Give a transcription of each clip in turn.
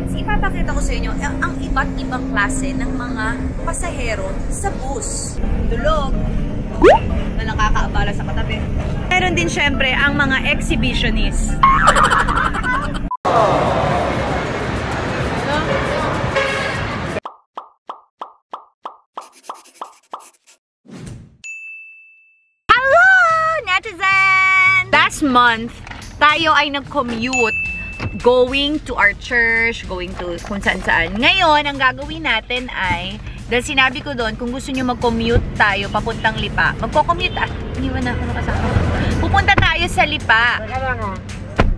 ipapakita ko sa inyo ang, ang iba't ibang klase ng mga pasahero sa bus. Tulog. Na nakakaabala sa katabi. Meron din syempre ang mga exhibitionists. Hello, netizens! Last month, tayo ay nag-commute going to our church, going to kung saan saan. Ngayon, ang gagawin natin ay, dahil sinabi ko doon, kung gusto nyo mag-commute tayo papuntang Lipa, magko-commute, ah, iniwan na ako nakasama. Pupunta tayo sa Lipa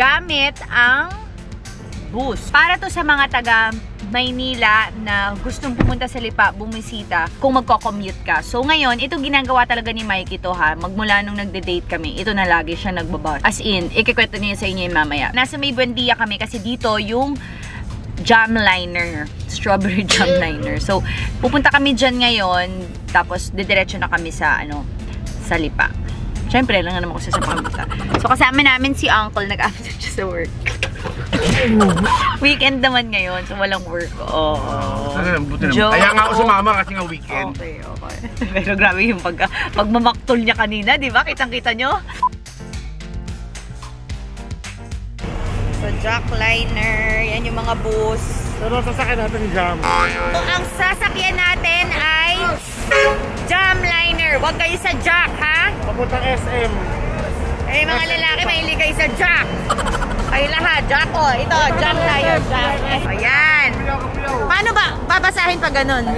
gamit ang bus. Para to sa mga taga Maynila na gustong pumunta sa Lipa, bumisita, kung magko-commute ka. So ngayon, ito ginagawa talaga ni Mike ito ha. Magmula nung nagde-date kami, ito na lagi siya nagbabas. As in, ikikwento niya sa inyo yung mamaya. Nasa may Buendia kami kasi dito yung jam liner. Strawberry jam liner. So, pupunta kami dyan ngayon, tapos didiretso na kami sa, ano, sa Lipa. Siyempre, lang naman ako sa pamita. So, kasama namin si Uncle, nag-after siya sa work. weekend naman ngayon, so walang work. Oo. Naman. Joke. Kaya nga ako sumama kasi nga weekend. Okay, okay. Pero grabe yung pagka, pagmamaktol niya kanina, di ba? Kitang-kita nyo? So, jackliner. Yan yung mga bus. Pero sasakyan natin jam. So, ang sasakyan natin ay jamliner. Huwag kayo sa jack, ha? Papuntang SM. Eh, mga lalaki, mahilig kayo sa jack. Kayo lahat, jack o. Ito, jack tayo, jack. Ayan. Paano ba? Babasahin pa ganun?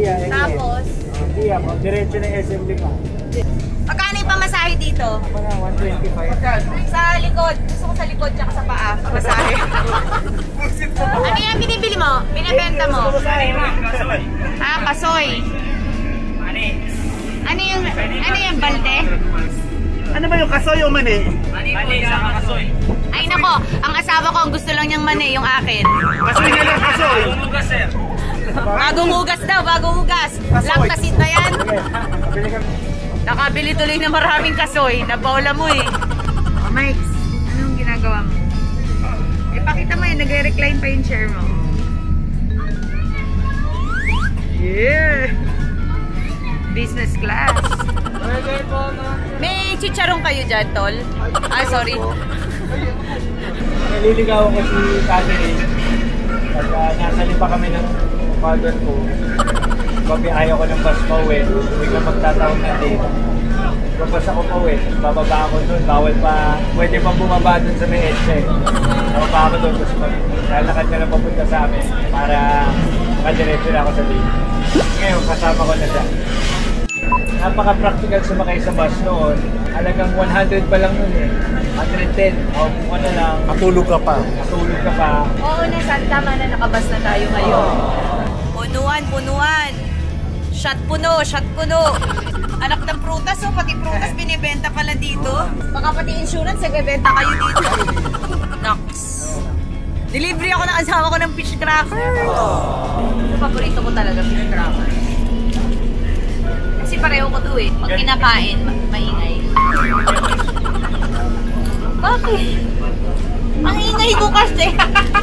Tapos, Hindi ako. Diretso na SM pa. magkano yung pamasahe dito? Ako na, 125. Sa likod. Gusto ko sa likod tsaka sa paa. Pamasahe. ano yan binibili mo? Binibenta mo? Ah, kasoy. Ano yung, ano yung balde? Ano ba yung kasoy o mani? Ay nako, ang asawa ko ang gusto lang niyang mani, yung akin. Kasoy na lang, kasoy. Bagong hugas daw, bagong hugas. Lactasid na yan. Nakabili tuloy na maraming kasoy. Nabaula mo eh. Oh, Mike, anong ginagawa mo? Eh, pakita mo yun. Nagre-recline pa yung chair mo. Yeah! Business class. May chicharong kayo dyan, tol? Ah, sorry. Naliligaw ko si Catherine. Pag uh, nasa lipa kami ng father ko, babiyahe ako ng bus pa uwi. Biglang magtataon na date. Babas ako pa uwi. Bababa ako doon. Bawal pa. Pwede pa bumaba doon sa may EDSA. Bababa ako doon. Tapos mag- lalakad ka na papunta sa amin para makadiretso na ako sa date. Ngayon, kasama ko na siya. Napaka-practical sumakay sa bus noon. Halagang 100 pa lang noon eh. 110. O kung ano lang, Matulog ka pa. matulog ka pa. Oo na, San. Tama na, nakabas na tayo ngayon. Punuan, punuan. Shot puno, shot puno. Anak ng prutas, oh. Pati prutas binibenta pala dito. Baka pati insurance, nagbebenta kayo dito. Nox. Delivery ako ng asawa ko ng fish cracker. Ito, paborito ko talaga fish cracker. Kasi pareho ko to eh. Pag kinakain, ma- maingay. Bakit? Ang ingay ko kasi.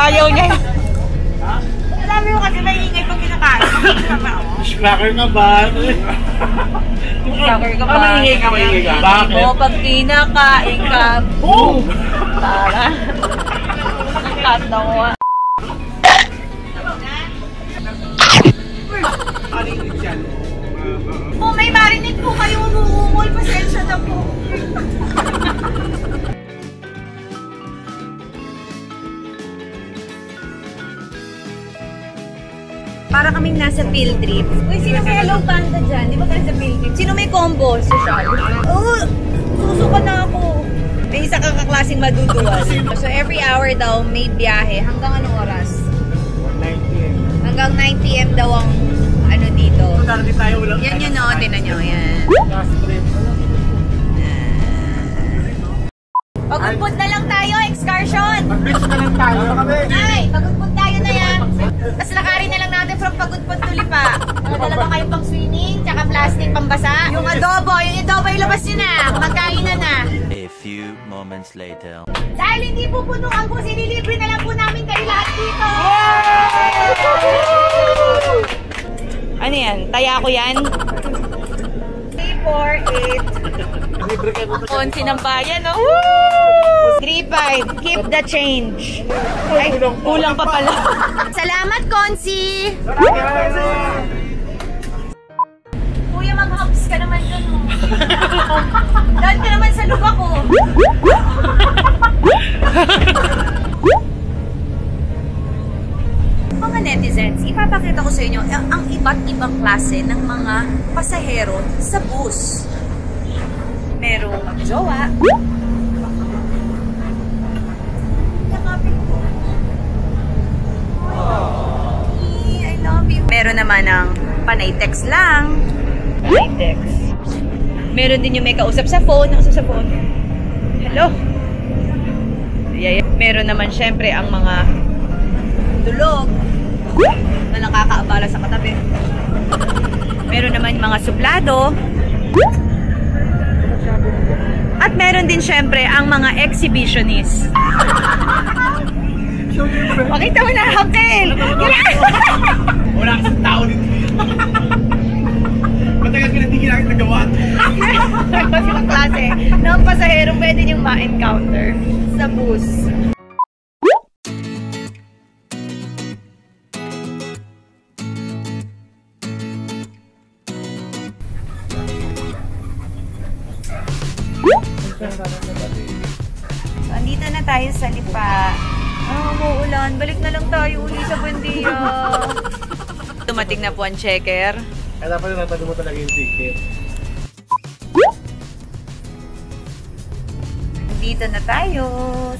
Ayaw niya. Sabi mo kasi maingay pag kinakain. Cracker na ba? Cracker ka ba? Ah, maingay ka, maingay ka. Bakit? O pag kinakain ka, boom! Tara. Katawa. Oh, Para kaming nasa field trip. Uy, sino may hello panda dyan? Di ba kayo sa field trip? Sino may combo? Social. Oo! susuka na ako. May isa kang kaklaseng maduduwal. So every hour daw may biyahe. Hanggang anong oras? 190 eh. Hanggang 9pm daw ang ano dito. Darating tayo walang Yan yun, no? Tinan nyo, yan. Last trip. Pagpunpun na lang tayo, excursion! Mag-beach na lang tayo kami. Ay, pagpunpun tayo na yan. Tapos lakarin na lang from pagpunpun to lipa. Dala ba kayo pang swimming, tsaka plastic pambasa? Yung adobo, yung adobo ilabas nyo na. Magkain na na. A few moments later. Dahil hindi po puno ang bus, ililibre na lang po namin kayo lahat dito. Ano yan? Taya ko yan? 3, 4, 8. Libre kayo. Konsi ng bayan, no? 3-5. Keep the change. Ay, kulang pa pala. Salamat, Konsi! Kuya, mag-hops ka naman dun, oh. Dahil ka naman sa lupa ko. Mga netizens, ipapakita ko sa inyo ang ang iba't ibang klase ng mga pasahero sa bus merong jowa. Meron naman ng panay text lang. Panay text. Meron din yung may kausap sa phone. Kausap sa phone. Hello. Yeah, yeah. Meron naman syempre ang mga tulog na nakakaabala sa katabi. Meron naman yung mga suplado. At meron din syempre ang mga exhibitionist. Pakita mo na, Uncle! Wala kasing tao dito. Matagal ko na hindi ginagawa nagawa. Ibang klase ng pasahero pwede niyong ma-encounter sa bus. So, andito na tayo sa Lipa. Ah, umuulan. Balik na lang tayo uli sa Buendia. Tumating na po ang checker. Kaya dapat natatalo mo talaga yung ticket. Dito na tayo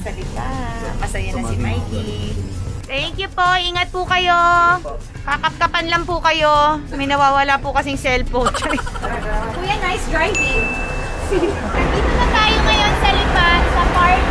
sa Lipa. Masaya na si Mikey. Thank you po. Ingat po kayo. Kakapkapan lang po kayo. May nawawala po kasing cellphone. Kuya, nice driving. Nandito na tayo ngayon sa Lipa sa parking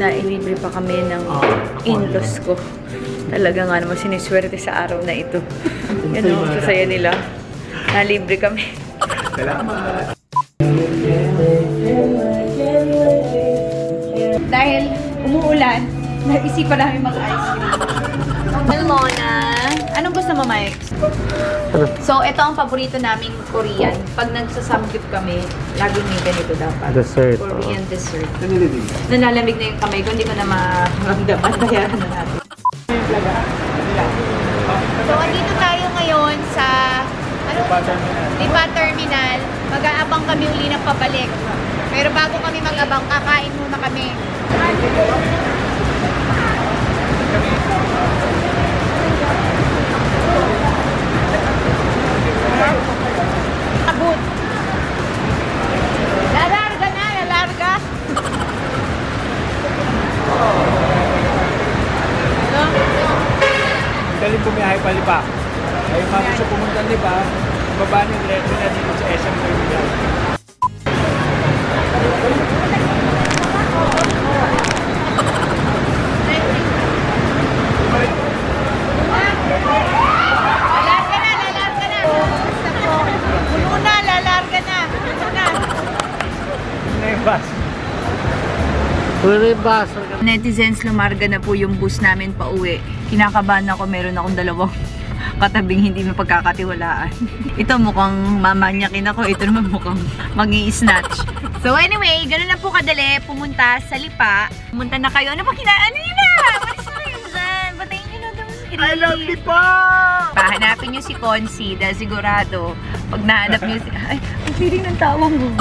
Nailibre pa kami ng in-laws ko. Talaga nga naman siniswerte sa araw na ito. Yan o, sasaya nila. Nalibre kami. Dahil umuulan, naisipan namin mag-ice cream. Mona, anong gusto mo, Mike? So, ito ang paborito naming Korean. Pag nagsasamgyup kami, laging may ganito dapat. Dessert, Korean dessert. Nanalamig na yung kamay ko, hindi ko na maramdaman. Bayaran na natin. So, andito tayo ngayon sa ano? Lipa Terminal. Mag-aabang kami uli ng pabalik. Pero bago kami mag-abang, kakain muna kami. Abot. Baba niyo diretso na dito sa SM Terminal. Lalarga na, lalarga na. Basta po. Puno na, lalarga na. Puno na. Yung bus? Pwede bus. Netizens, lumarga na po yung bus namin pa uwi. Kinakabahan ako, meron akong dalawang katabing hindi mo pagkakatiwalaan. Ito mukhang mamanyakin ako, ito naman mukhang mag snatch So anyway, ganun na po kadali pumunta sa Lipa. Pumunta na kayo. Ano ba kina... Ano yun na? What is yun dyan? Batayin nyo na daw. I love po! Pahanapin nyo si Consi dahil sigurado pag nahanap nyo si... Ay, ang feeling ng tawang mo.